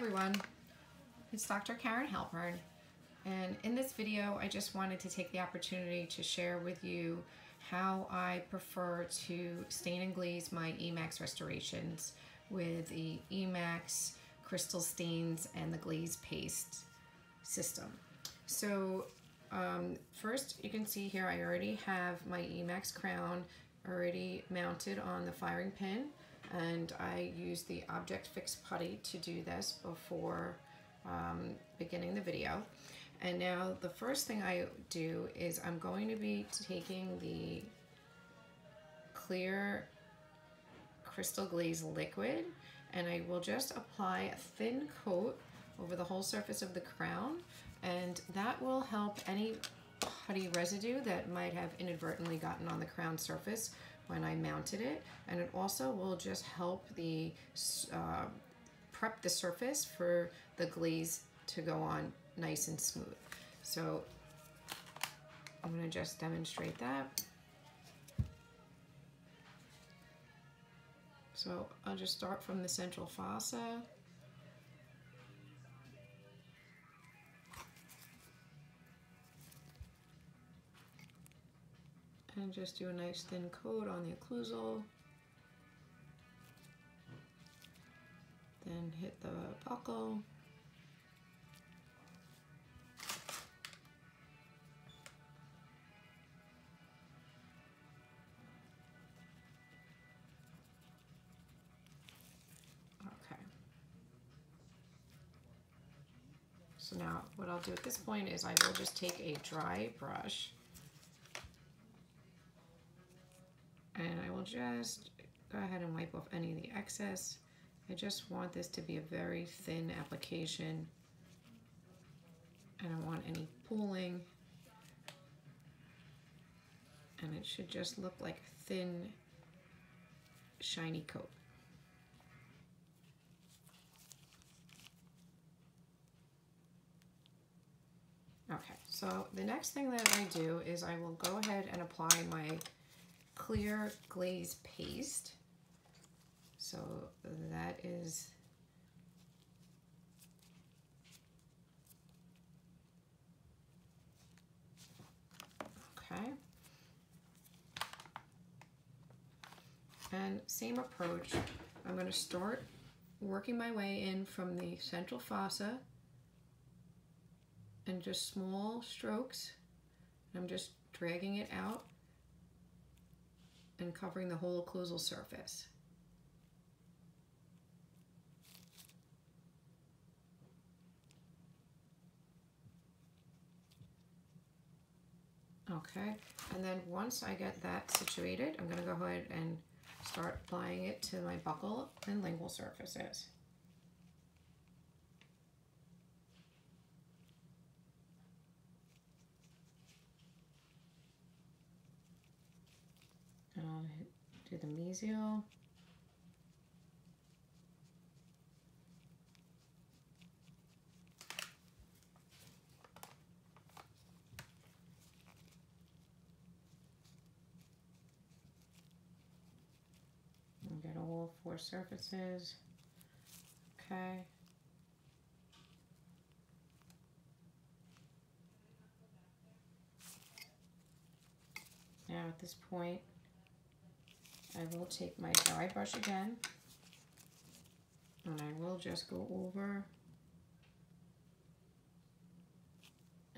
everyone, it's Dr. Karyn Halpern and in this video I just wanted to take the opportunity to share with you how I prefer to stain and glaze my e.max restorations with the e.max crystal stains and the glaze paste system. So um, first you can see here I already have my e.max crown already mounted on the firing pin and I use the Object Fix Putty to do this before um, beginning the video. And now the first thing I do is I'm going to be taking the clear crystal glaze liquid and I will just apply a thin coat over the whole surface of the crown and that will help any putty residue that might have inadvertently gotten on the crown surface when I mounted it and it also will just help the uh, prep the surface for the glaze to go on nice and smooth. So I'm going to just demonstrate that. So I'll just start from the central fossa. And just do a nice thin coat on the occlusal. Then hit the buccal. So now what I'll do at this point is I will just take a dry brush and I will just go ahead and wipe off any of the excess. I just want this to be a very thin application. I don't want any pooling. And it should just look like a thin, shiny coat. Okay, so the next thing that I do is I will go ahead and apply my clear glaze paste. So that is okay. And same approach, I'm going to start working my way in from the central fossa and just small strokes. I'm just dragging it out and covering the whole occlusal surface. Okay, and then once I get that situated, I'm to go ahead and start applying it to my buccal and lingual surfaces. And I'll do the mesial. And get all four surfaces. Okay. Now at this point, I will take my dry brush again and I will just go over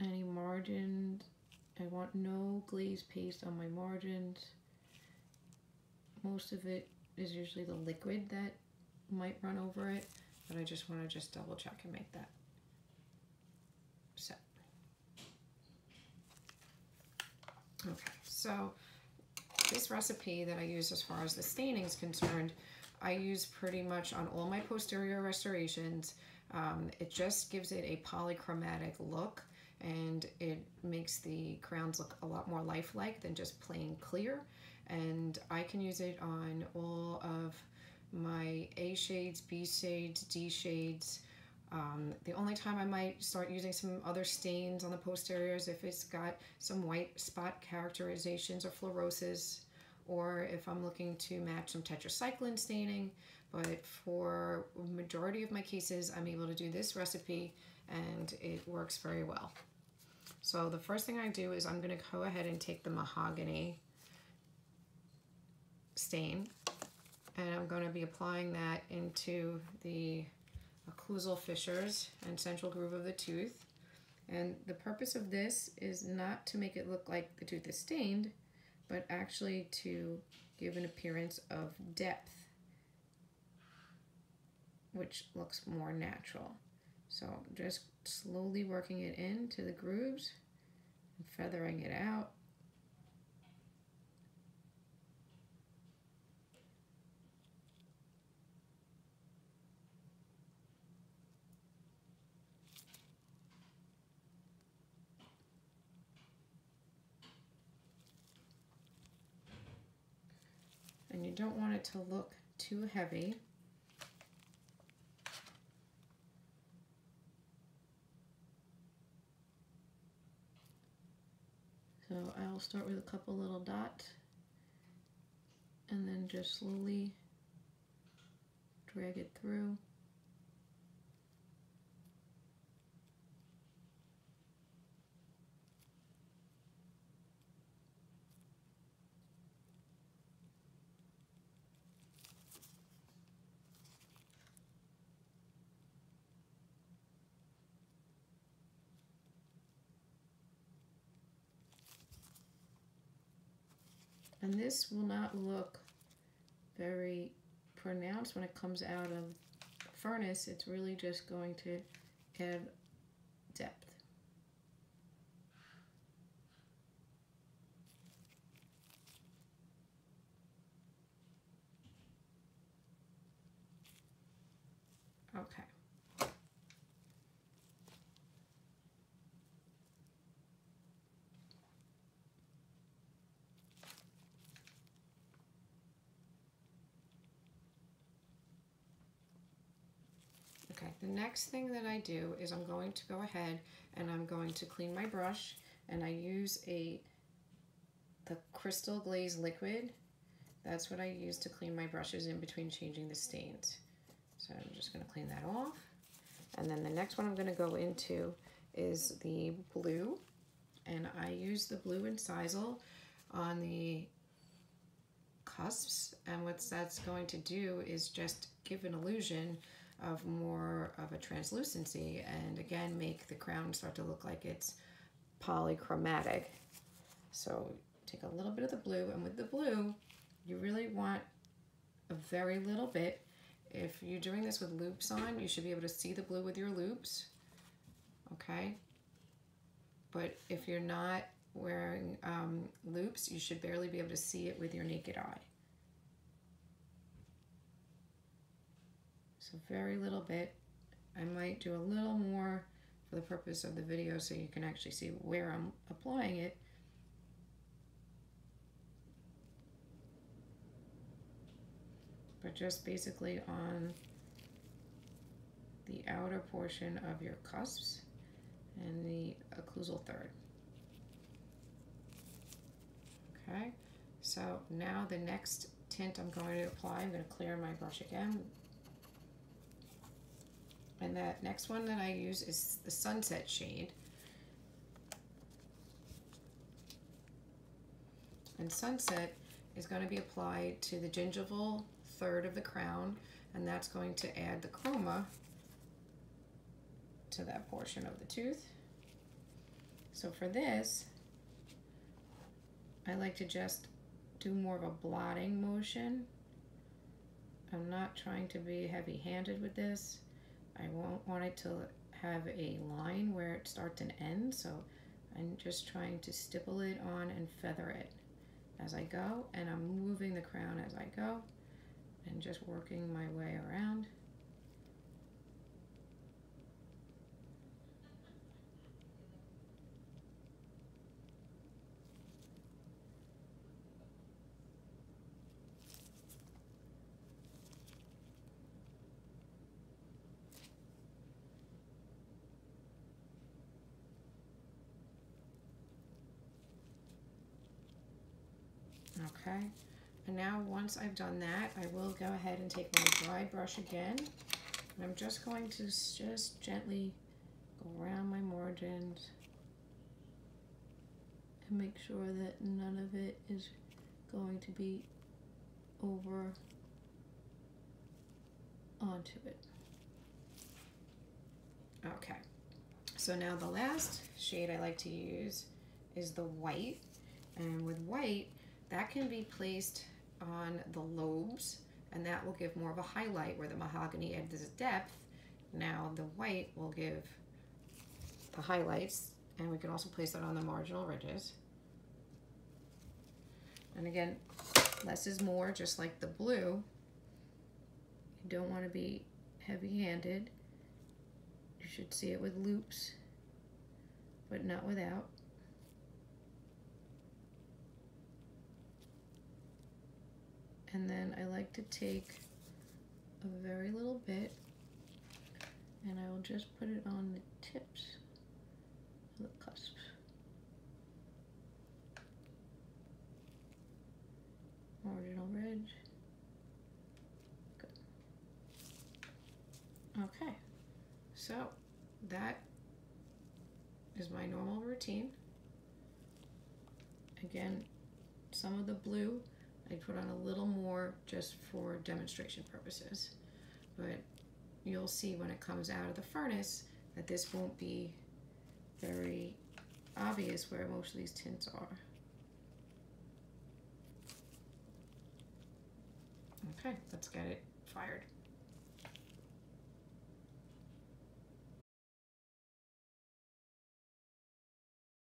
any margins. I want no glaze paste on my margins. Most of it is usually the liquid that might run over it, but I just want to just double check and make that set. Okay, so this recipe that I use as far as the staining is concerned, I use pretty much on all my posterior restorations. Um, it just gives it a polychromatic look and it makes the crowns look a lot more lifelike than just plain clear. And I can use it on all of my A shades, B shades, D shades, um, the only time I might start using some other stains on the posteriors if it's got some white spot characterizations or fluorosis or if I'm looking to match some tetracycline staining. But for majority of my cases, I'm able to do this recipe and it works very well. So the first thing I do is I'm going to go ahead and take the mahogany stain and I'm going to be applying that into the occlusal fissures and central groove of the tooth. And the purpose of this is not to make it look like the tooth is stained, but actually to give an appearance of depth, which looks more natural. So just slowly working it into the grooves and feathering it out. You don't want it to look too heavy. So I'll start with a couple little dots and then just slowly drag it through. And this will not look very pronounced when it comes out of the furnace. It's really just going to add depth. Okay. Okay, the next thing that I do is I'm going to go ahead and I'm going to clean my brush and I use a the Crystal Glaze liquid. That's what I use to clean my brushes in between changing the stains. So I'm just going to clean that off. And then the next one I'm going to go into is the blue. And I use the blue incisal on the cusps. And what that's going to do is just give an illusion of more of a translucency and again make the crown start to look like it's polychromatic. So take a little bit of the blue and with the blue you really want a very little bit. If you're doing this with loupes on you should be able to see the blue with your loupes Okay. But if you're not wearing um, loupes you should barely be able to see it with your naked eye. So very little bit. I might do a little more for the purpose of the video so you can actually see where I'm applying it. But just basically on the outer portion of your cusps and the occlusal third. Okay, so now the next tint I'm going to apply, I'm going to clear my brush again, and that next one that I use is the Sunset shade. And Sunset is going to be applied to the gingival third of the crown, and that's going to add the chroma to that portion of the tooth. So for this, I like to just do more of a blotting motion. I'm not trying to be heavy-handed with this. I won't want it to have a line where it starts and ends, so I'm just trying to stipple it on and feather it as I go, and I'm moving the crown as I go, and just working my way around. Okay, And now once I've done that, I will go ahead and take my dry brush again. And I'm just going to just gently go around my margins and make sure that none of it is going to be over onto it. Okay, so now the last shade I like to use is the white. And with white, that can be placed on the lobes and that will give more of a highlight where the mahogany adds depth. Now the white will give the highlights and we can also place that on the marginal ridges. And again, less is more, just like the blue. You don't want to be heavy-handed. You should see it with loupes, but not without. And then I like to take a very little bit and I will just put it on the tips of the cusps. Marginal ridge. Good. Okay, so that is my normal routine. Again, some of the blue I put on a little more just for demonstration purposes. But you'll see when it comes out of the furnace that this won't be very obvious where most of these tints are. Okay, let's get it fired.